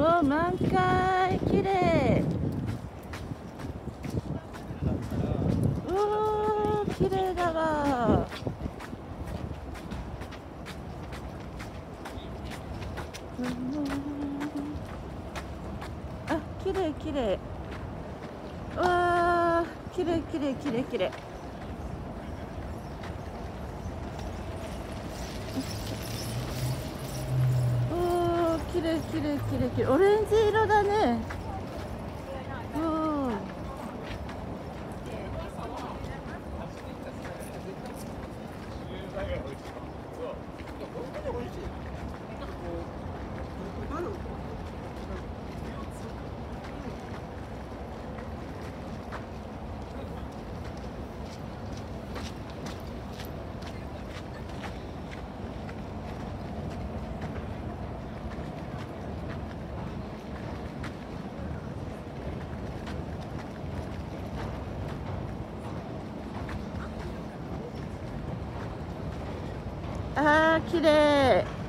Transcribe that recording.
わ満開綺麗。うわ綺麗だわ。あ綺麗綺麗。うわ綺麗綺麗綺麗綺麗。おー綺麗綺麗綺麗綺麗オレンジ色だね。うん。あー綺麗。